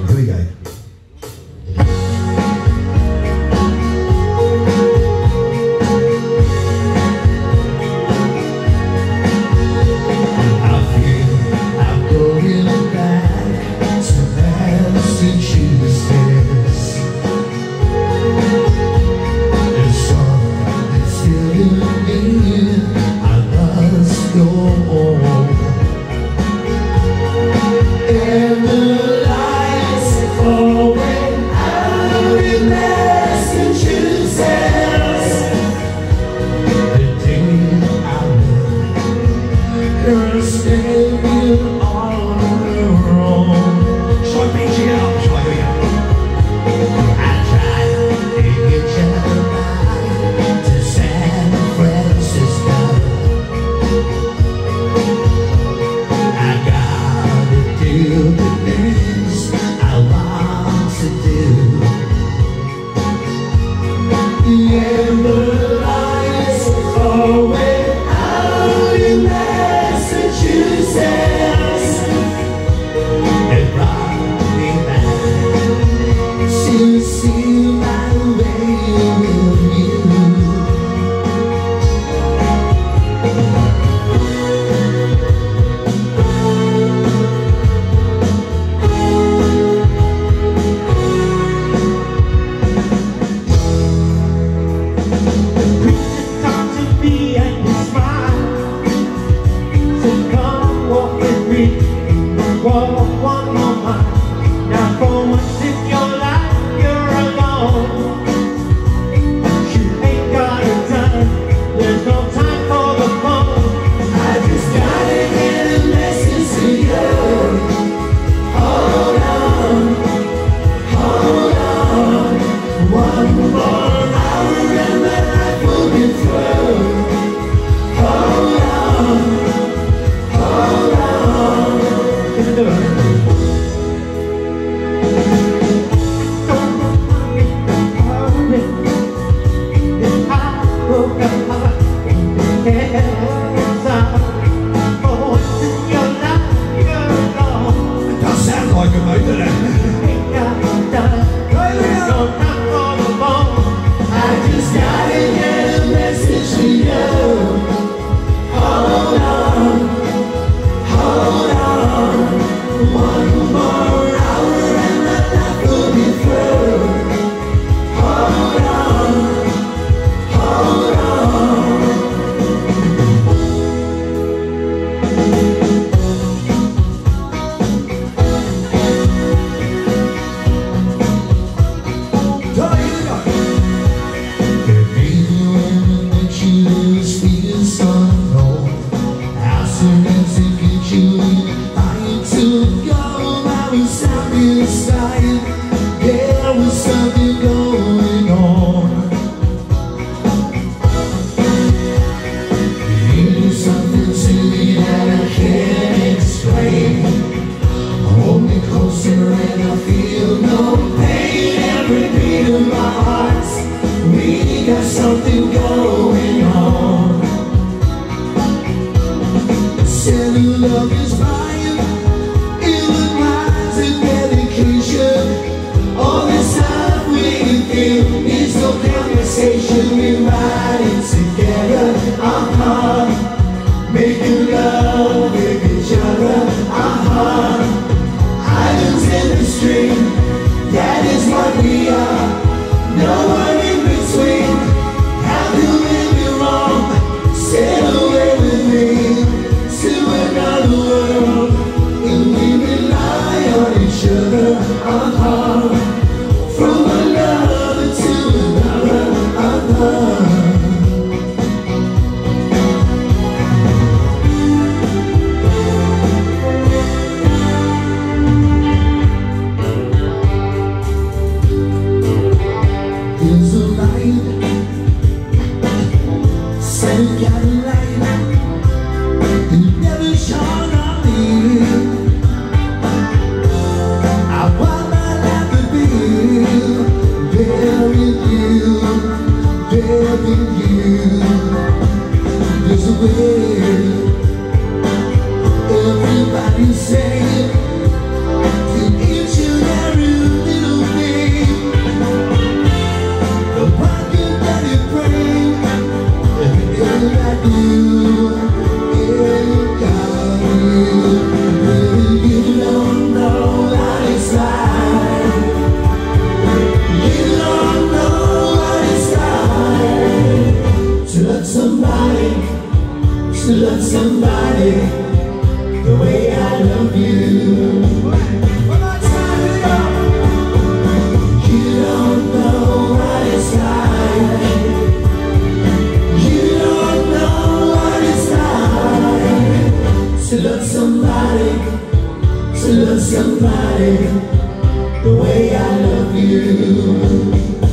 可以。one. to go, now we sound inside. There was something going on. You something to me that I can't explain. Hold me closer and I feel no pain. Every beat of my we got something going. conversation. you. To love somebody, to love somebody the way I love you.